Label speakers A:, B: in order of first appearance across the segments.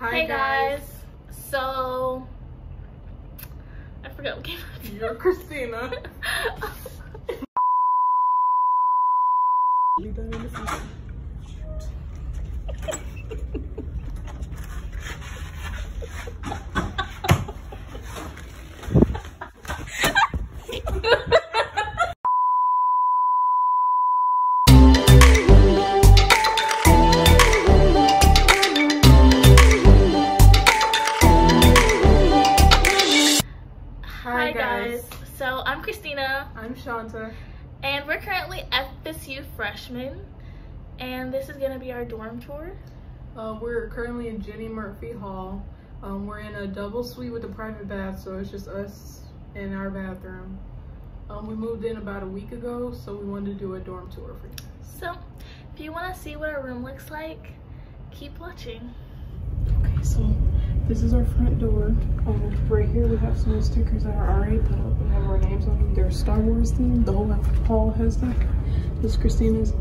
A: Hi
B: hey
A: guys.
B: guys. So I forgot what came
A: You're Christina. You done in the future.
B: Hi guys. So I'm Christina
A: I'm Shawntah.
B: and we're currently FSU freshmen and this is gonna be our dorm tour.
A: Uh, we're currently in Jennie Murphree Hall. Um, we're in a double suite with a private bath, so it's just us in our bathroom. Um, we moved in about a week ago, so we wanted to do a dorm tour for you.
B: So if you wanna see what our room looks like, keep watching.
A: Okay, so this is our front door. Um, right here we have some stickers that are already put up and have our names on them. They're Star Wars themed. The whole hall has that. This Christina's.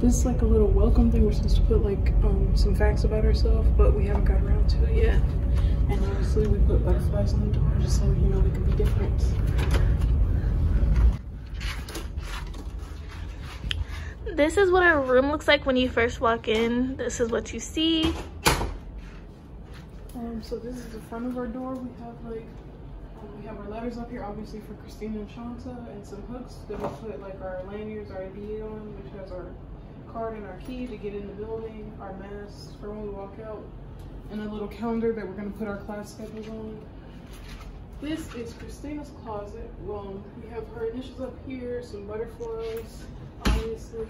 A: This is like a little welcome thing. We're supposed to put like um, some facts about ourselves, but we haven't got around to it yet. And obviously we put butterflies on the door just so you know we can be different.
B: This is what our room looks like when you first walk in. This is what you see.
A: Um, so this is the front of our door. We have like, um, we have our letters up here, obviously for Christina and Shawntah, and some hooks that we put like our lanyards, our ID on, which has our card and our key to get in the building, our masks for when we walk out, and a little calendar that we're gonna put our class schedules on. This is Christina's closet. Um, we have her initials up here, some butterflies, obviously.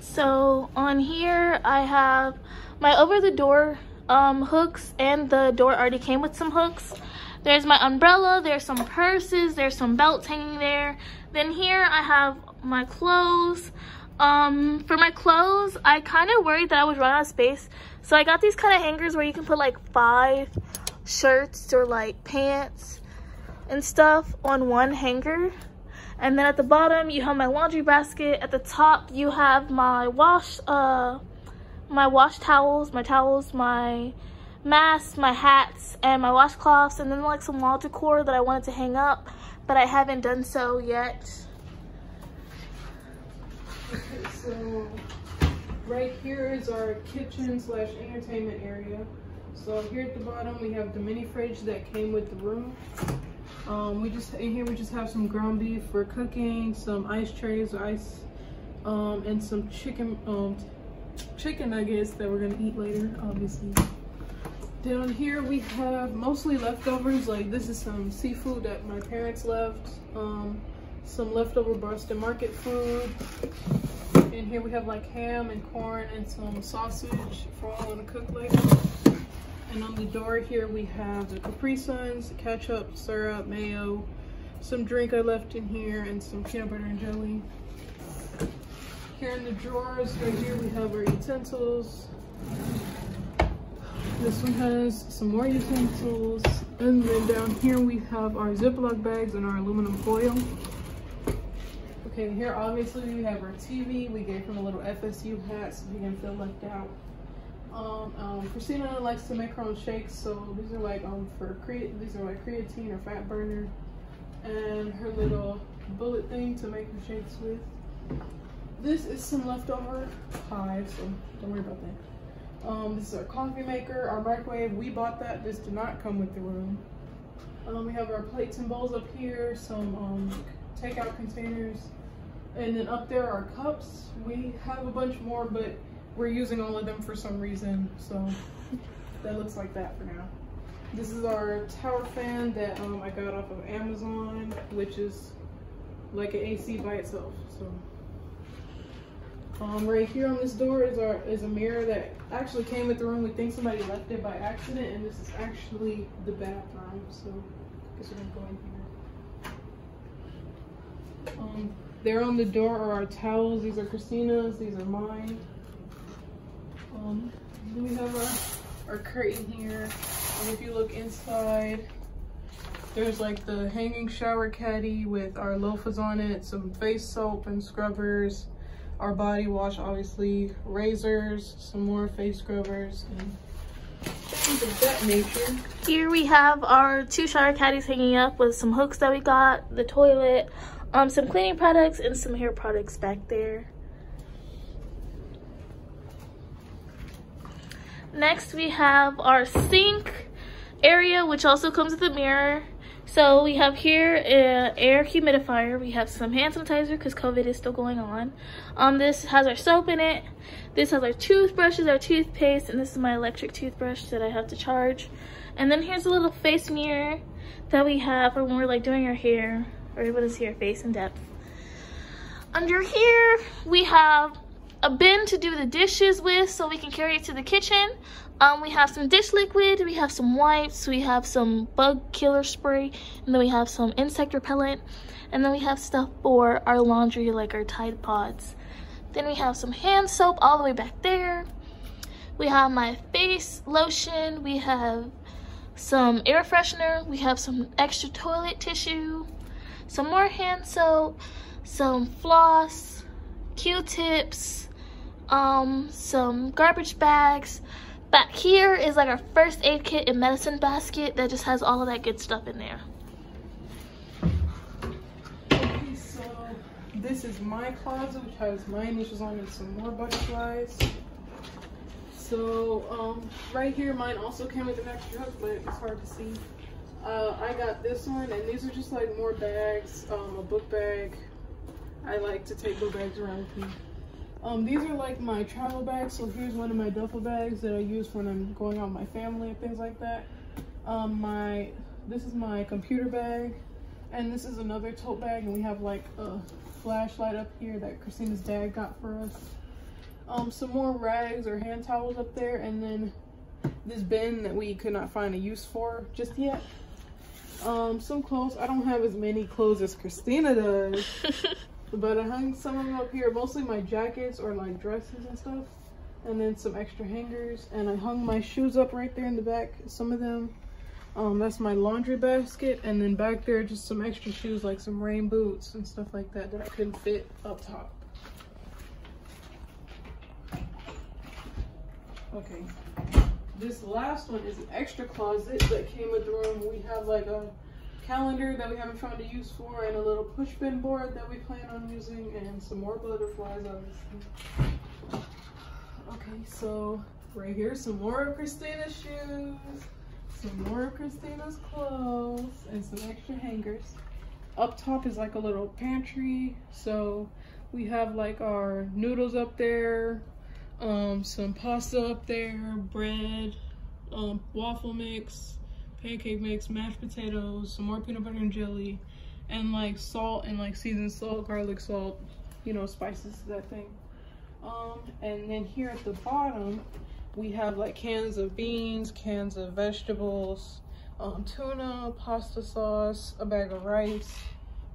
B: So on here I have my over the door um, hooks and the door already came with some hooks. There's my umbrella, there's some purses, there's some belts hanging there. Then here I have my clothes. Um, for my clothes, I kind of worried that I would run out of space. So I got these kind of hangers where you can put like five shirts or like pants and stuff on one hanger. And then at the bottom, you have my laundry basket. At the top, you have my wash, uh, my wash towels, my towels, my masks, my hats, and my washcloths. And then like some wall decor that I wanted to hang up, but I haven't done so yet.
A: Okay, so right here is our kitchen slash entertainment area. So here at the bottom we have the mini fridge that came with the room. Um, we just in here we just have some ground beef for cooking, some ice trays, ice, um, and some chicken um, chicken nuggets that we're gonna eat later, obviously. Down here we have mostly leftovers. Like this is some seafood that my parents left. Um, some leftover Boston Market food. And here we have like ham and corn and some sausage for all to cook later. And on the door here we have the Capri Suns, ketchup, syrup, mayo, some drink I left in here, and some peanut butter and jelly. Here in the drawers, right here we have our utensils. This one has some more utensils. And then down here we have our Ziploc bags and our aluminum foil. Okay, here obviously we have our TV. We gave him a little FSU hat so he didn't feel left out. Um, um, Christina likes to make her own shakes, so these are like um for cre these are like creatine or fat burner, and her little bullet thing to make her shakes with. This is some leftover pie, so don't worry about that. Um, this is our coffee maker, our microwave. We bought that. This did not come with the room. Um, we have our plates and bowls up here, some um, takeout containers, and then up there are cups. We have a bunch more, but we're using all of them for some reason, so that looks like that for now. This is our tower fan that um, I got off of Amazon, which is like an AC by itself. So, um, right here on this door is our is a mirror that actually came with the room. We think somebody left it by accident, and this is actually the bathroom. So, I guess we're gonna go in here. Um, there on the door are our towels. These are Christina's. These are mine. Um, then we have our, our curtain here. And if you look inside, there's like the hanging shower caddy with our loafahs on it, some face soap and scrubbers, our body wash, obviously, razors, some more face scrubbers, and things of that nature.
B: Here we have our two shower caddies hanging up with some hooks that we got, the toilet, um, some cleaning products, and some hair products back there. Next we have our sink area, which also comes with a mirror. So we have here an air humidifier. We have some hand sanitizer because COVID is still going on. Um, this has our soap in it. This has our toothbrushes, our toothpaste, and this is my electric toothbrush that I have to charge. And then here's a little face mirror that we have for when we're like doing our hair. We're able to see our face in depth. Under here, we have a bin to do the dishes with so we can carry it to the kitchen. Um, we have some dish liquid, we have some wipes, we have some bug killer spray, and then we have some insect repellent, and then we have stuff for our laundry like our Tide Pods. Then we have some hand soap all the way back there. We have my face lotion, we have some air freshener, we have some extra toilet tissue, some more hand soap, some floss, Q-tips, um, some garbage bags, Back here is like our first aid kit and medicine basket that just has all of that good stuff in there.
A: Okay, so this is my closet, which has my initials on and some more butterflies. So, um, right here, mine also came with an extra hook, but it's hard to see. Uh, I got this one, and these are just like more bags, um, a book bag. I like to take book bags around with me. Um, these are like my travel bags. So here's one of my duffel bags that I use when I'm going out with my family and things like that. Um, my this is my computer bag, and this is another tote bag, and we have like a flashlight up here that Christina's dad got for us. Um, some more rags or hand towels up there, and then this bin that we could not find a use for just yet. Um, some clothes. I don't have as many clothes as Christina does. But I hung some of them up here, mostly my jackets or like dresses and stuff. And then some extra hangers. And I hung my shoes up right there in the back, some of them. Um, that's my laundry basket. And then back there, just some extra shoes, like some rain boots and stuff like that that I couldn't fit up top. Okay. This last one is an extra closet that came with the room. We have like a calendar that we haven't found a use for, and a little push bin board that we plan on using, and some more butterflies, obviously. Okay, so right here, some more of Christina's shoes, some more of Christina's clothes, and some extra hangers. Up top is like a little pantry, so we have like our noodles up there, um, some pasta up there, bread, um, waffle mix, pancake mix, mashed potatoes, some more peanut butter and jelly, and like salt and like seasoned salt, garlic salt, you know, spices that thing. Um, and then here at the bottom, we have like cans of beans, cans of vegetables, um, tuna, pasta sauce, a bag of rice.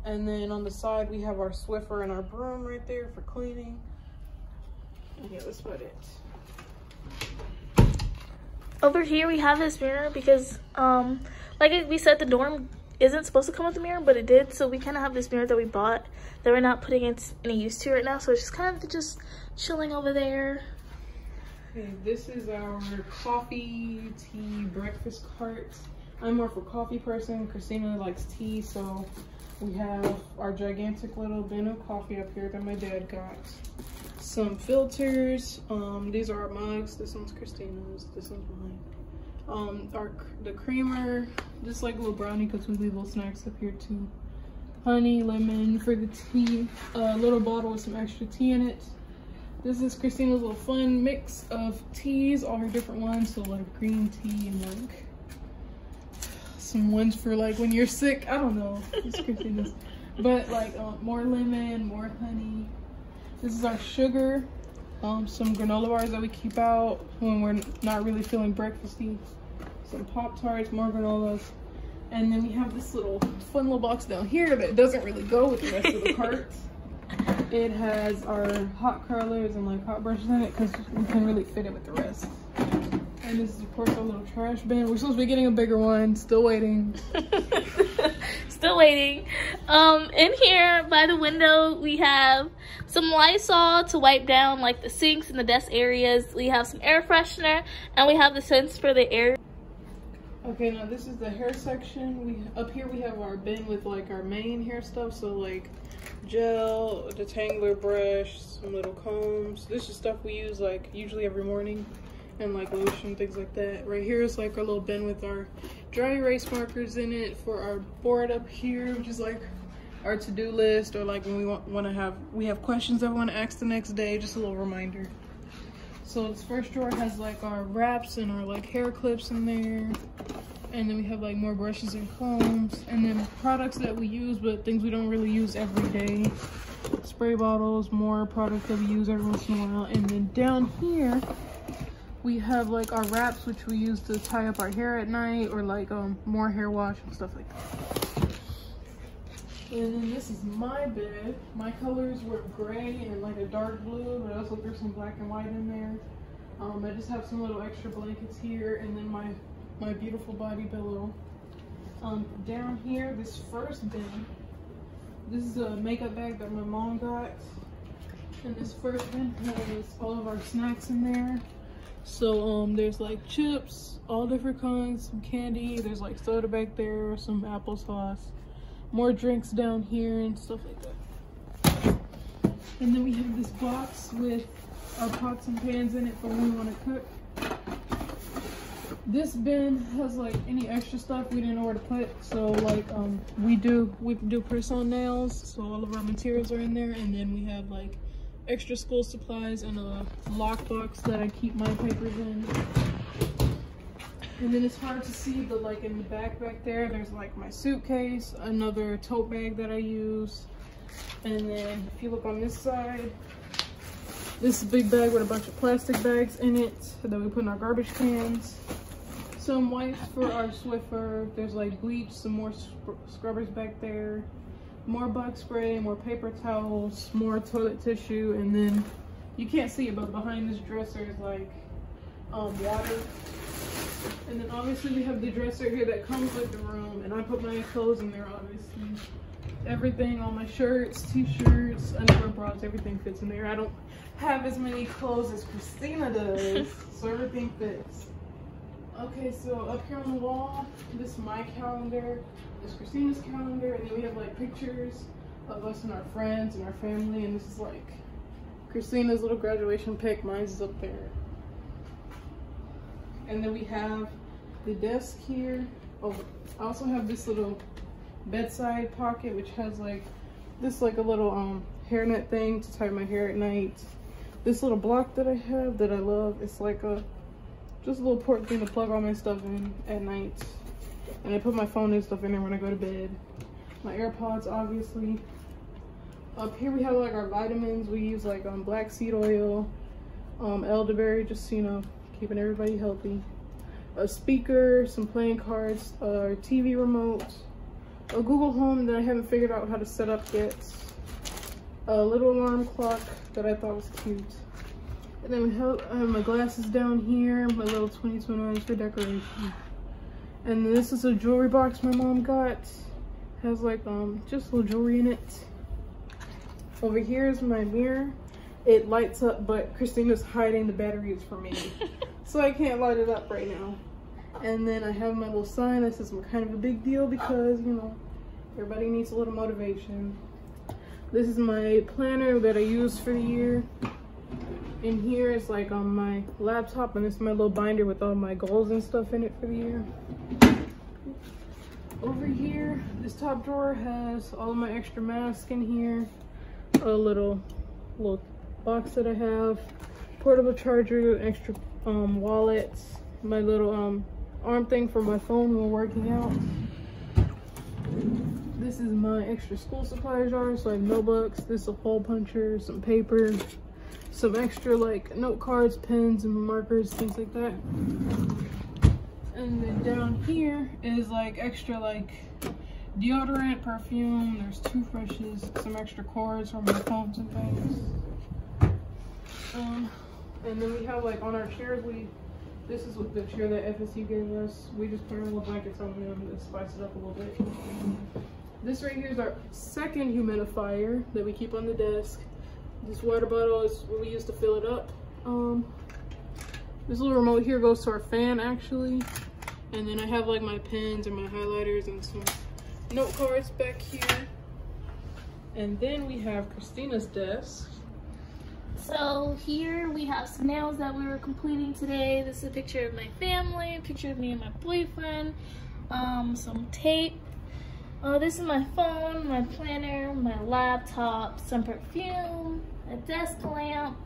A: And then on the side, we have our Swiffer and our broom right there for cleaning. Yeah, that's about it
B: over here we have this mirror because um like we said the dorm isn't supposed to come with a mirror but it did so we kind of have this mirror that we bought that we're not putting any use to right now so it's just kind of just chilling over there.
A: This is our coffee tea breakfast cart. I'm more for coffee person. Christina likes tea so we have our gigantic little bin of coffee up here that my dad got some filters. Um, these are our mugs. This one's Christina's. This one's mine. Um, our the creamer, just like a little brownie because we leave little snacks up here too. Honey, lemon for the tea. A little bottle with some extra tea in it. This is Christina's little fun mix of teas, all her different ones. So like green tea and like some ones for like when you're sick. I don't know. It's Christina's. but like uh, more lemon, more honey. This is our sugar. Um, some granola bars that we keep out when we're not really feeling breakfasty. Some Pop-Tarts, more granolas. And then we have this little fun little box down here that doesn't really go with the rest of the cart. It has our hot curlers and like hot brushes in it because we can really fit it with the rest. And this is of course our little trash bin. We're supposed to be getting a bigger one, still waiting.
B: still waiting. Um, in here by the window, we have some Lysol to wipe down like the sinks and the desk areas. We have some air freshener and we have the scents for the air
A: Okay, now this is the hair section. We up here we have our bin with like our main hair stuff. So like gel, detangler brush, some little combs. This is stuff we use like usually every morning and like lotion, things like that. Right here is like our little bin with our dry erase markers in it for our board up here, which is like our to-do list or like when we want, want to have, we have questions that we want to ask the next day, just a little reminder. So this first drawer has like our wraps and our like hair clips in there. And then we have like more brushes and combs. And then products that we use, but things we don't really use every day. Spray bottles, more products that we use every once in a while. And then down here, we have like our wraps, which we use to tie up our hair at night or like um more hair wash and stuff like that. And then this is my bed. My colors were gray and like a dark blue, but I also threw some black and white in there. Um, I just have some little extra blankets here and then my, my beautiful body pillow. Um, down here, this first bin, this is a makeup bag that my mom got. And this first bin has all of our snacks in there. So um, there's like chips, all different kinds, some candy, there's like soda back there, some applesauce more drinks down here and stuff like that. And then we have this box with our pots and pans in it for when we want to cook. This bin has like any extra stuff we didn't know where to put. So like um we do we do press on nails, so all of our materials are in there and then we have like extra school supplies and a lockbox that I keep my papers in. And then it's hard to see, but like in the back back there, there's like my suitcase, another tote bag that I use. And then if you look on this side, this is a big bag with a bunch of plastic bags in it that we put in our garbage cans. Some wipes for our Swiffer. There's like bleach, some more scrubbers back there. More bug spray, more paper towels, more toilet tissue, and then you can't see it, but behind this dresser is like um, water and then obviously we have the dresser here that comes with the room and I put my clothes in there obviously. Everything, all my shirts, t-shirts, underwear bras, everything fits in there. I don't have as many clothes as Christina does, so everything fits. Okay, so up here on the wall, this is my calendar, this is Christina's calendar, and then we have like pictures of us and our friends and our family, and this is like Christina's little graduation pic, mine's up there. And then we have the desk here. Oh, I also have this little bedside pocket, which has like this like a little um hairnet thing to tie my hair at night. This little block that I have that I love, it's like a just a little port thing to plug all my stuff in at night. And I put my phone and stuff in there when I go to bed. My AirPods, obviously. Up here we have like our vitamins. We use like um, black seed oil, um, elderberry, just you know, keeping everybody healthy. A speaker, some playing cards, a TV remote, a Google Home that I haven't figured out how to set up yet, a little alarm clock that I thought was cute. And then we have, I have my glasses down here, my little 2021 for decoration. And this is a jewelry box my mom got. Has like um just little jewelry in it. Over here is my mirror. It lights up, but Christina's hiding the batteries from me. so I can't light it up right now. And then I have my little sign that says I'm kind of a big deal because, you know, everybody needs a little motivation. This is my planner that I use for the year. In here is like on my laptop and this is my little binder with all my goals and stuff in it for the year. Over here, this top drawer has all my extra masks in here. A little, little box that I have. Portable charger, extra um, wallets, my little um, arm thing for my phone while working out. This is my extra school supplies jar, so I have notebooks, this is a hole puncher, some paper, some extra like note cards, pens, and markers, things like that. And then down here is like extra like deodorant, perfume, there's toothbrushes, some extra cords for my phones and things. Um, and then we have like on our chairs, we this is the chair that FSU gave us. We just put our little blankets on them to spice it up a little bit. This right here is our second humidifier that we keep on the desk. This water bottle is what we use to fill it up. Um, this little remote here goes to our fan actually. And then I have like my pens and my highlighters and some note cards back here. And then we have Christina's desk.
B: So here we have some nails that we were completing today. This is a picture of my family, a picture of me and my boyfriend, um, some tape. Uh, this is my phone, my planner, my laptop, some perfume, a desk lamp.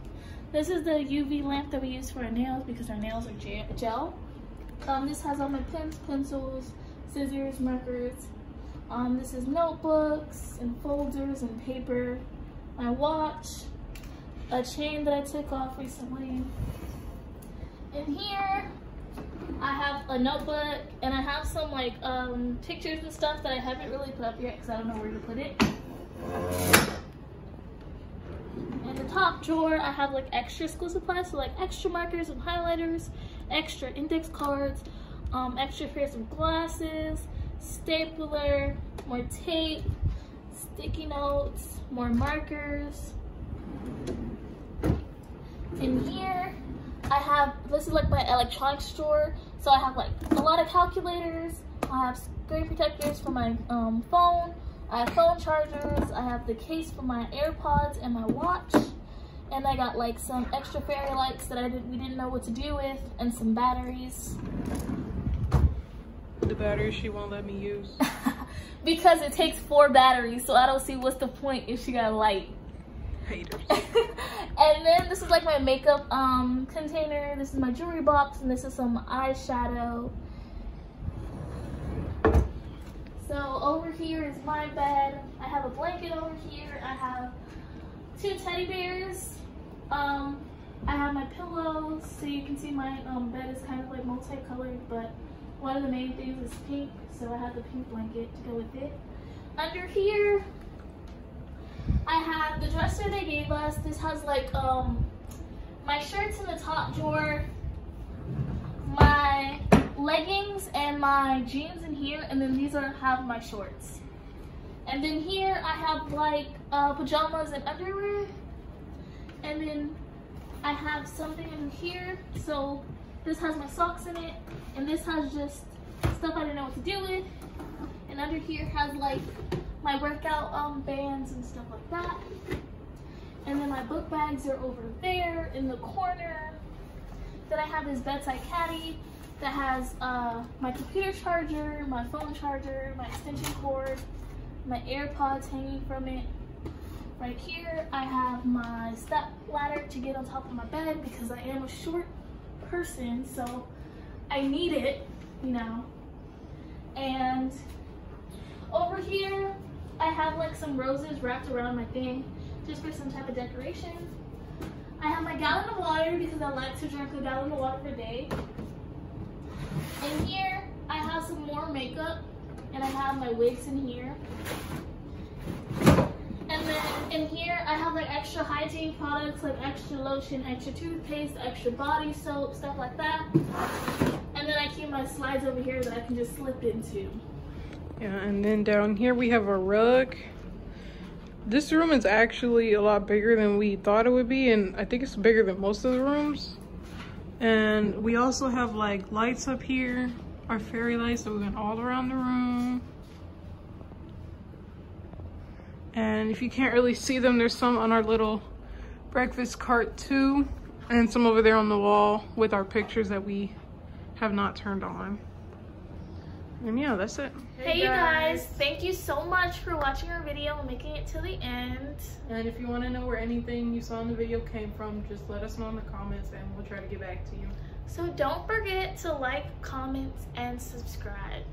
B: This is the UV lamp that we use for our nails because our nails are gel. Um, this has all my pens, pencils, scissors, markers. Um, this is notebooks and folders and paper, my watch, a chain that I took off recently. In here, a notebook and I have some like um, pictures and stuff that I haven't really put up yet because I don't know where to put it. In the top drawer, I have like extra school supplies, so like extra markers and highlighters, extra index cards, um, extra pairs of glasses, stapler, more tape, sticky notes, more markers. In here, I have, this is like my electronics store. So I have like a lot of calculators. I have screen protectors for my um, phone. I have phone chargers. I have the case for my AirPods and my watch. And I got like some extra fairy lights that I did, we didn't know what to do with and some batteries.
A: The batteries she won't let me use.
B: because it takes four batteries, so I don't see what's the point if she got a light.
A: Haters.
B: and then this is like my makeup um container. This is my jewelry box, and this is some eyeshadow. So over here is my bed. I have a blanket over here. I have two teddy bears. Um, I have my pillows, so you can see my um, bed is kind of like multicolored, but one of the main things is pink, so I have the pink blanket to go with it. Under here, I have the dresser they gave us. This has like um my shirts in the top drawer, my leggings and my jeans in here, and then these are have my shorts. And then here I have like uh, pajamas and underwear. And then I have something in here. So this has my socks in it. And this has just stuff I didn't know what to do with. And under here has like my workout um, bands and stuff like that. And then my book bags are over there in the corner. Then I have this bedside caddy that has uh, my computer charger, my phone charger, my extension cord, my AirPods hanging from it. Right here, I have my step ladder to get on top of my bed because I am a short person, so I need it, you know. And over here, I have like some roses wrapped around my thing just for some type of decoration. I have my gallon of water because I like to drink a gallon of water per day. In here, I have some more makeup and I have my wigs in here. And then in here, I have like extra hygiene products like extra lotion, extra toothpaste, extra body soap, stuff like that. And then I keep my slides over here that I can just slip into.
A: Yeah, and then down here we have a rug. This room is actually a lot bigger than we thought it would be, and I think it's bigger than most of the rooms. And we also have like lights up here, our fairy lights that we went all around the room. And if you can't really see them, there's some on our little breakfast cart too. And some over there on the wall with our pictures that we have not turned on. And yeah, that's it.
B: Hey, you guys, thank you so much for watching our video and making it to the end.
A: And if you want to know where anything you saw in the video came from, just let us know in the comments and we'll try to get back to you.
B: So don't forget to like, comment, and subscribe.